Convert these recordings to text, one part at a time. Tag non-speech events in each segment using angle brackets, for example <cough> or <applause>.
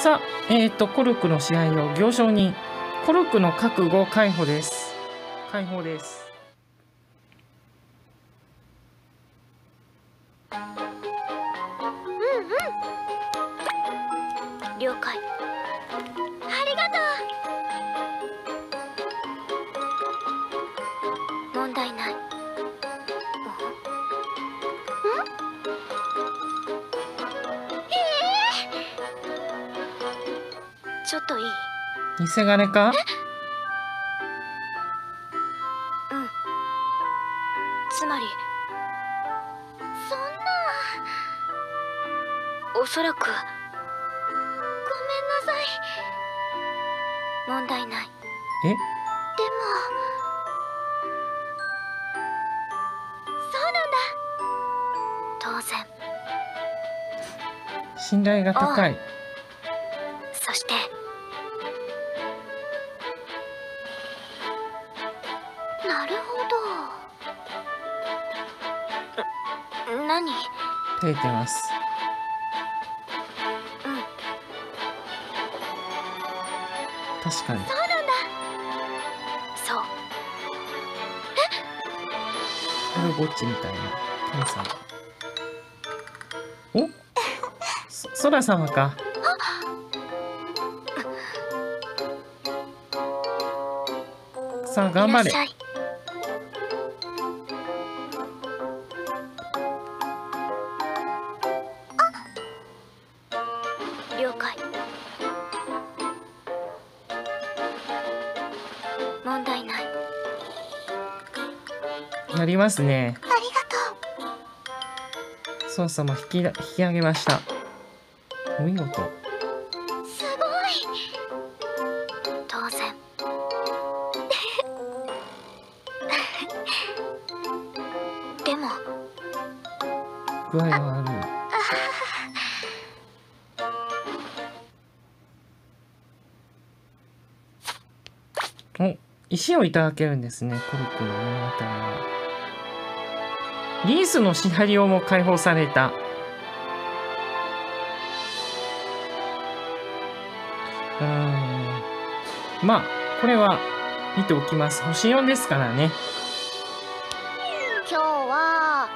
さあ、えっ、ー、と、コルクの試合を行商人、コルクの覚悟解放です。解放です。うんうん。了解。ありがとう。問題ない偽金か？うん。つまりそんな。おそらくごめんなさい。問題ない。え？でもそうなんだ。当然。信頼が高い照れてます。うん確かに。そうなんだ。そう。え？これぼっちみたいな。天さんお？そそら様か。さあ頑張れりますね。ありがとう。操作も引き引き上げました。お見事。すごい。当然 <laughs> でも。具合が悪い。<laughs> お石をいただけるんですね。コルクの物語は。リースのシナリオも解放された。うん。まあこれは見ておきます。星4ですからね。今日はあ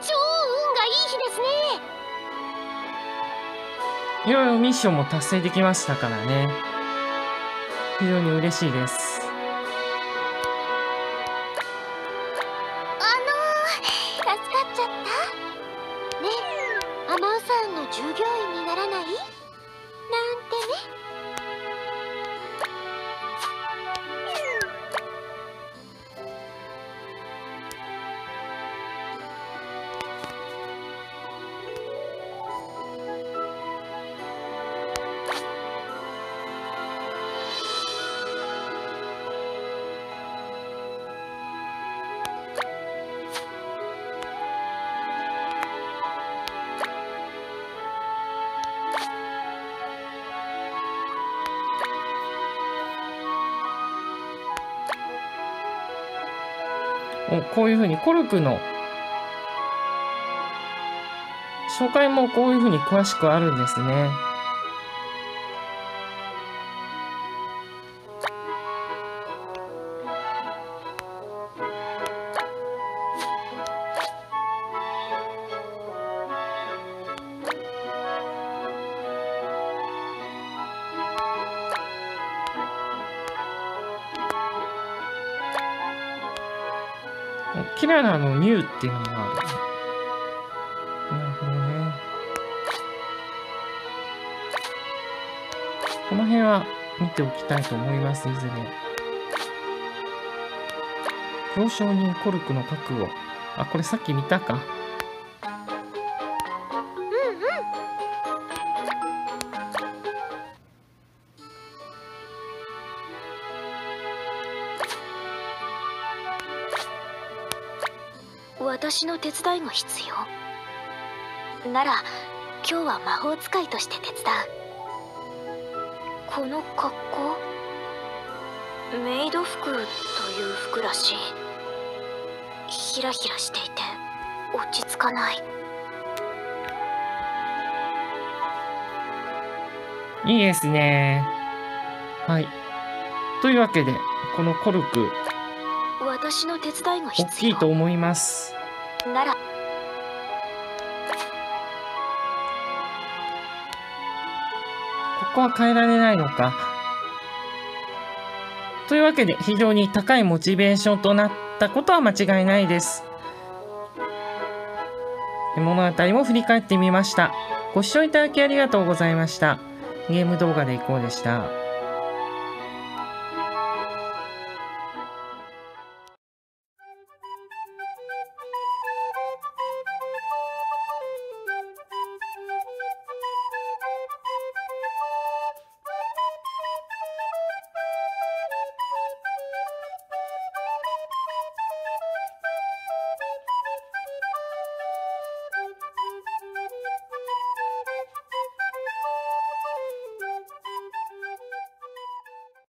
超運がいい日ですね。いろいろミッションも達成できましたからね。非常に嬉しいですこういうふうにコルクの紹介もこういうふうに詳しくあるんですね。キララのミュウっていうのがある。なるほどね。この辺は見ておきたいと思います、いずれ。表彰人コルクの覚悟。あ、これさっき見たか。私の手伝いが必要なら今日は魔法使いとして手伝うこの格好メイド服という服らしいヒラヒラしていて落ち着かないいいですね。はい。というわけで、このコルク、私の手伝いが大必要きいと思います。ならここは変えられないのか。というわけで、非常に高いモチベーションとなったことは間違いないです。物語も振り返ってみました。ご視聴いただきありがとうございました。ゲーム動画でいこうでした。